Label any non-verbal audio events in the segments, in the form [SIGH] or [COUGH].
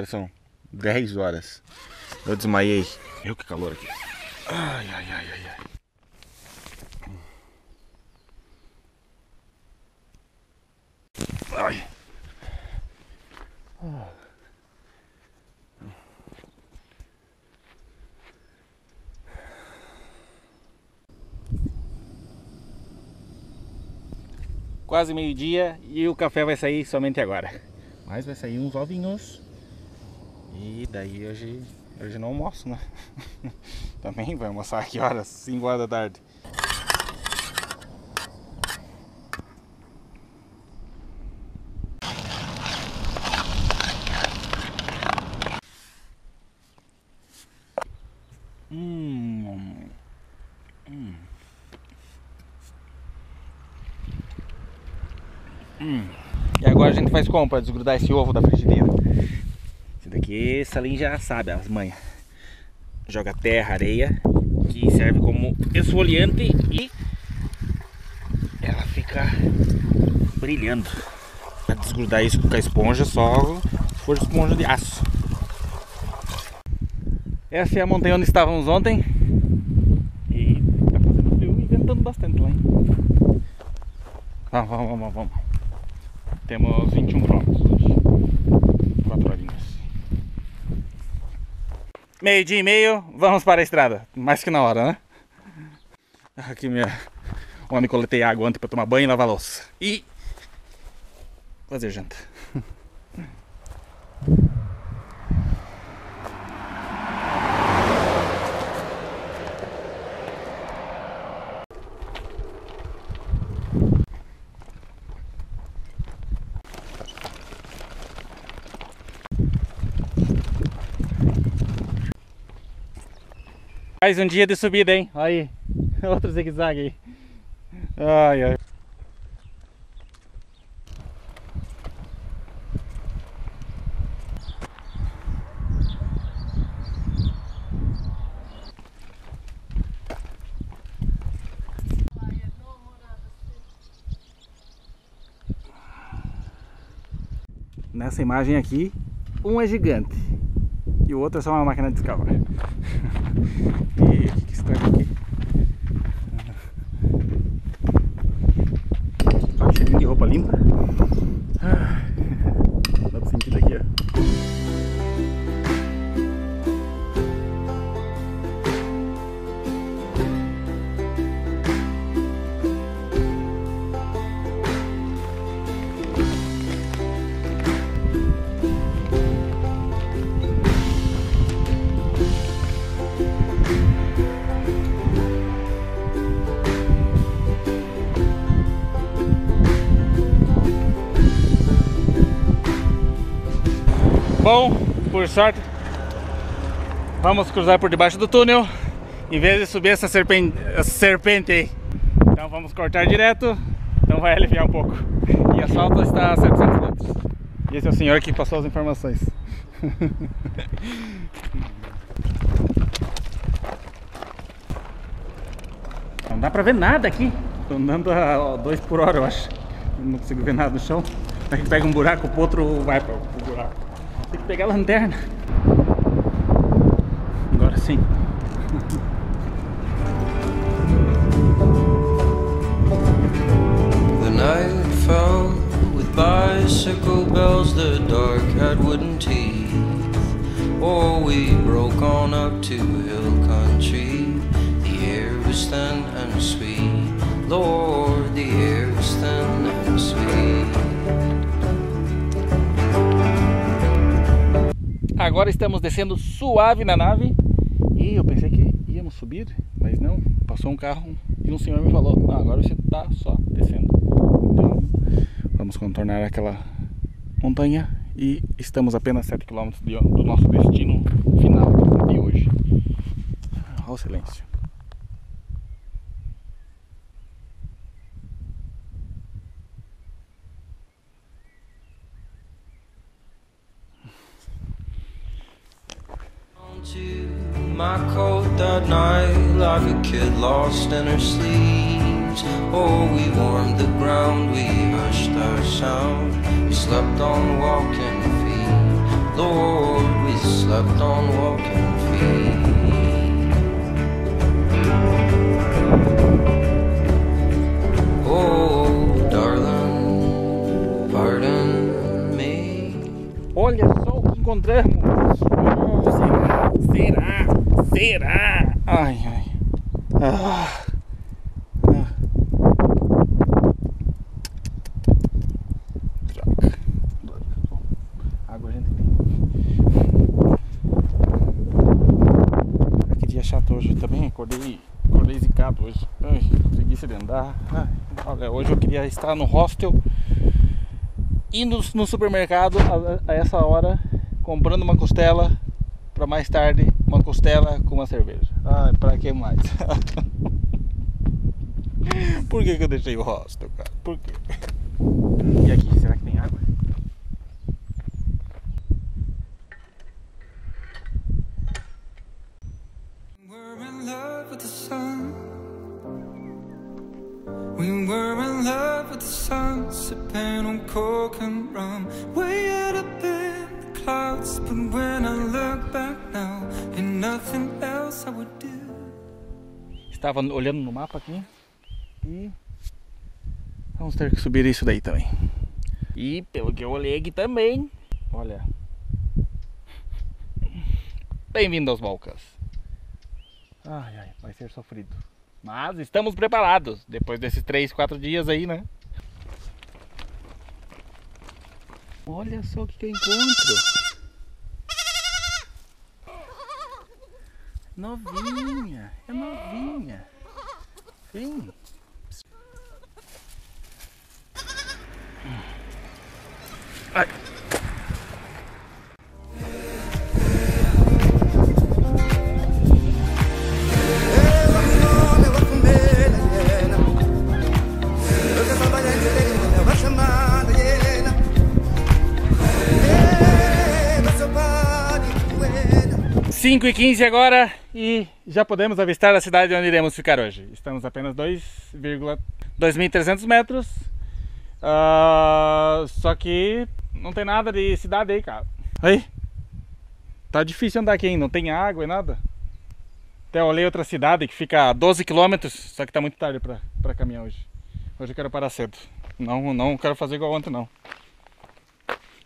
Agora são 10 horas. Eu desmaiei. Eu que calor aqui. Ai, ai, ai, ai, ai. Ai. Quase meio-dia e o café vai sair somente agora. Mas vai sair uns ovinhos. E daí hoje, hoje não almoço, né? [LAUGHS] Também vai almoçar aqui horas? 5 horas da tarde. Hum. Hum. Hum. E agora a gente faz como para desgrudar esse ovo da frigideira? Daqui, Salim já sabe as manhas. Joga terra, areia, que serve como esfoliante e ela fica brilhando. Para desgrudar isso com a esponja, só se for esponja de aço. Essa é a montanha onde estávamos ontem. E tá fazendo frio e ventando bastante lá, hein? Vamos, vamos, vamos, vamos. Temos 21 quilômetros hoje. 4 horinhas. Meio dia e meio, vamos para a estrada. Mais que na hora, né? Aqui minha. Onde coletei água antes para tomar banho e lavar louça. E fazer janta. Mais um dia de subida, hein? Olha aí. [LAUGHS] Outro zigue-zague aí. Ai, ai. Nessa imagem aqui, um é gigante e o outro é só uma máquina de escavar. E o que, que Bom, por sorte, vamos cruzar por debaixo do túnel em vez de subir essa serpente, essa serpente aí. Então vamos cortar direto, então vai aliviar um pouco. E a asfalto está a 700 metros. E esse é o senhor que passou as informações. [LAUGHS] Não dá pra ver nada aqui. Tô andando a 2 por hora, eu acho. Não consigo ver nada no chão. A gente pega um buraco, o outro vai para o buraco. Tem que pegar a lanterna. Agora sim. The night fell with bicycle bells, the dark had wooden teeth. Oh, we broke on up to hill country. The air was thin and sweet. Lord, the air was thin and sweet. Agora estamos descendo suave na nave. E eu pensei que íamos subir, mas não. Passou um carro e um senhor me falou: Não, agora você está só descendo. Então vamos contornar aquela montanha e estamos apenas 7 km do nosso destino final de hoje. Olha o silêncio. My coat that night like a kid lost in her sleeves. Oh, we warmed the ground, we hushed our sound. We slept on walking feet. Lord, we slept on walking feet. Oh, darling, pardon me. Olha só o que encontramos. Será? Será? Será? Ai, ai. Ah. Ah. Água gente tem. Que dia chato hoje também. Acordei, acordei zicado hoje. Ai, preguiça de andar. Ai, olha, hoje eu queria estar no hostel e no, no supermercado a, a essa hora comprando uma costela para mais tarde uma costela com uma cerveja. Ai, para que mais? [LAUGHS] Por que, que eu deixei o hostel, cara? Por quê? E aqui, será que tem água? We're in love with the sun. We were in love with the sun, sipping on coke and rum, way up in the clouds. But when Estava olhando no mapa aqui e vamos ter que subir isso daí também. E pelo que eu olhei aqui também, olha. Bem-vindo aos Balcãs. Ai, ai, vai ser sofrido. Mas estamos preparados depois desses 3, 4 dias aí, né? Olha só o que, que eu encontro. Novinha, é novinha. Vem. Ai. Cinco e 15 agora e já podemos avistar a cidade onde iremos ficar hoje. Estamos apenas 2.300 metros. Ah, só que não tem nada de cidade aí, cara. Aí. Tá difícil andar aqui, hein? Não tem água e nada. Até olhei outra cidade que fica a 12 quilômetros, só que tá muito tarde pra, pra caminhar hoje. Hoje eu quero parar cedo. Não, não quero fazer igual ontem, não.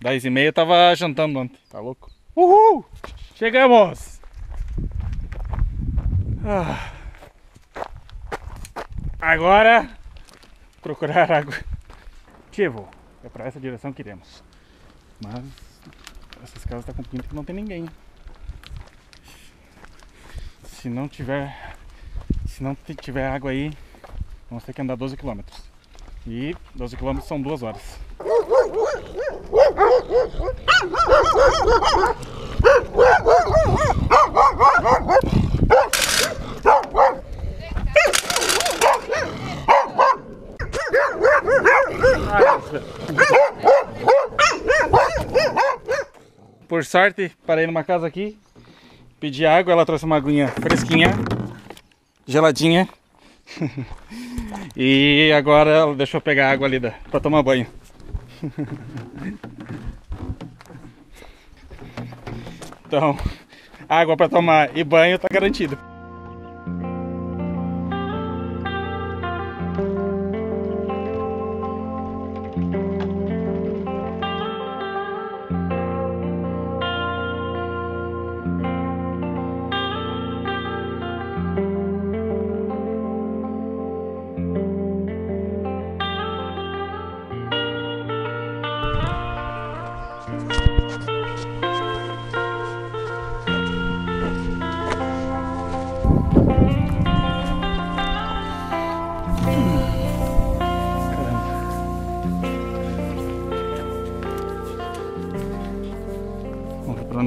10 e meia eu tava jantando ontem, tá louco? Uhul! Chegamos! Ah. Agora, procurar água. Tivo, é pra essa direção que iremos. Mas essas casas tá com pinta que não tem ninguém. Se não tiver. Se não tiver água aí, vamos ter que andar 12 km. E 12 km são duas horas. [LAUGHS] Por sorte, parei numa casa aqui, pedi água, ela trouxe uma aguinha fresquinha, geladinha. [LAUGHS] e agora ela deixou pegar água ali da, pra tomar banho. [LAUGHS] então, água pra tomar e banho tá garantido.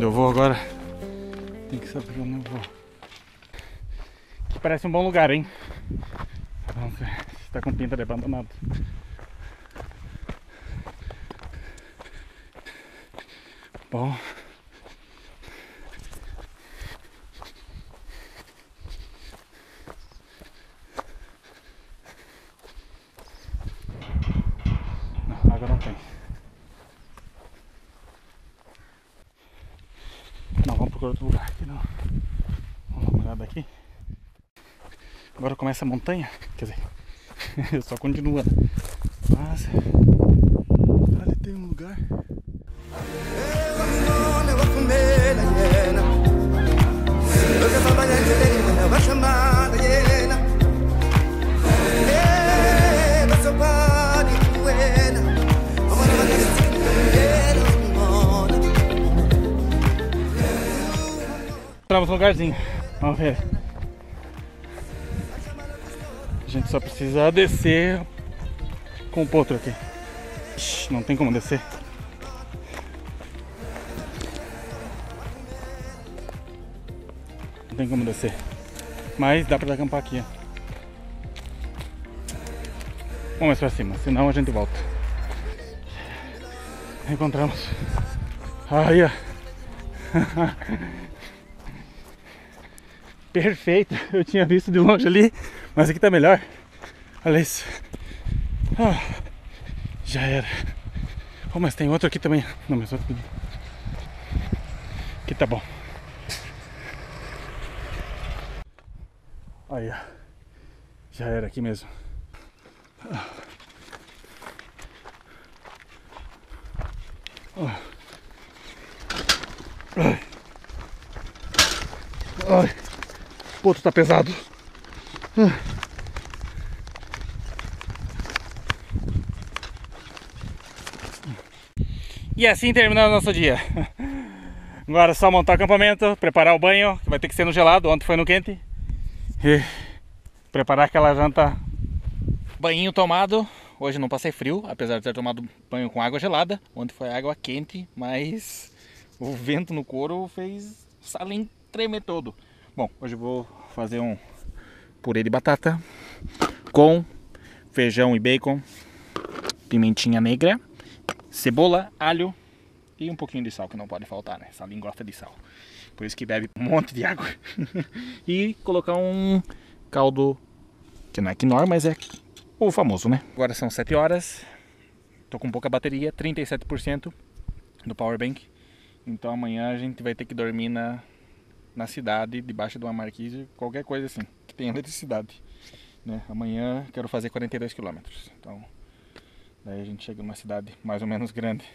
Onde eu vou agora. Tem que saber onde eu vou. Que parece um bom lugar, hein? Vamos ver se com pinta de abandonado. Bom. Não, água não tem. procurar outro lugar aqui não. Vamos dar uma olhada aqui. Agora começa a montanha. Quer dizer, [LAUGHS] só continua. Mas. Ali tem um lugar. Entramos no lugarzinho. Vamos ver. A gente só precisa descer com o potro aqui. Não tem como descer. Não tem como descer. Mas dá pra acampar aqui, ó. Vamos mais pra cima, senão a gente volta. Encontramos. Aí, ó. [LAUGHS] Perfeito. [LAUGHS] Eu tinha visto de longe ali, mas aqui tá melhor. Olha isso. Ah, já era. Oh, mas tem outro aqui também. Não, mas outro. Aqui tá bom. Aí, ó. Já era aqui mesmo. Ai. Ai. O outro tá pesado. E assim terminando o nosso dia. Agora é só montar o acampamento, preparar o banho, que vai ter que ser no gelado, ontem foi no quente. E preparar aquela janta. Banho tomado. Hoje não passei frio, apesar de ter tomado banho com água gelada. Ontem foi água quente, mas o vento no couro fez o salim tremer todo. Bom, hoje eu vou fazer um purê de batata com feijão e bacon, pimentinha negra cebola, alho e um pouquinho de sal, que não pode faltar, né? Salim gosta de sal. Por isso que bebe um monte de água. [LAUGHS] e colocar um caldo, que não é quinor, mas é o famoso, né? Agora são 7 horas, tô com pouca bateria, 37% do power bank. Então amanhã a gente vai ter que dormir na, na cidade, debaixo de uma marquise, qualquer coisa assim, que tenha eletricidade. Né? Amanhã quero fazer 42 quilômetros. Então Daí a gente chega numa cidade mais ou menos grande.